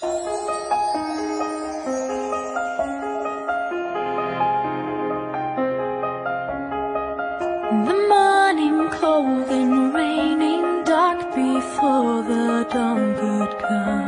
The morning cold and raining dark before the dawn could come.